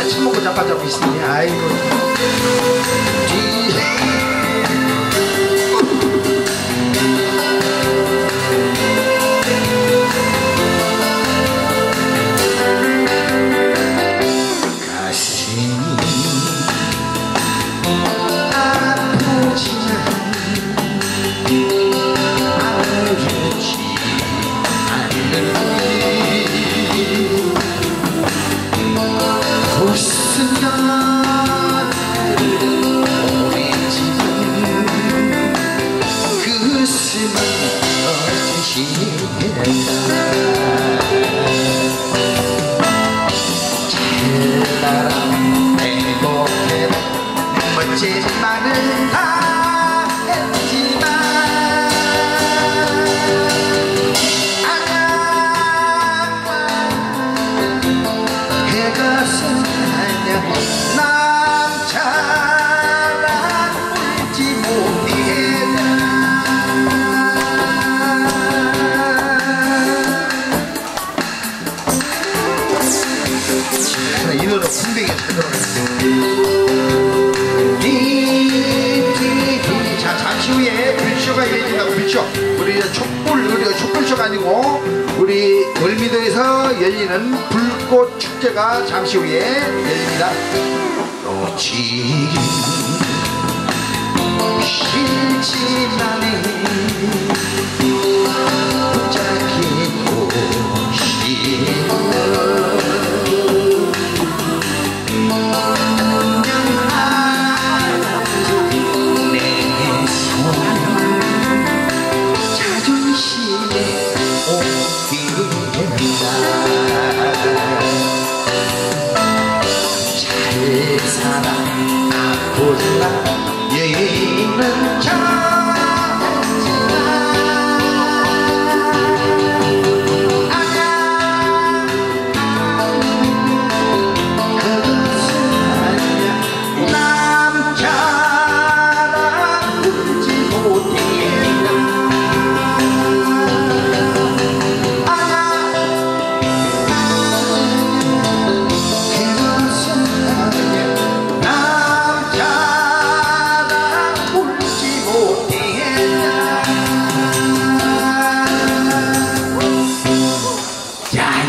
macam mana aku dapat dapat sini? Aku. 오래지만 그 웃음은 어찌했나 들어가요 자 잠시 후에 불쇼가 열린다고 불쇼. 우리 촛불 우리가 촛불쇼가 아니고 우리 월미도에서 열리는 불꽃 축제가 잠시 후에 열립니다. 놓치기 싫지만은 잘 살아. 아프지 마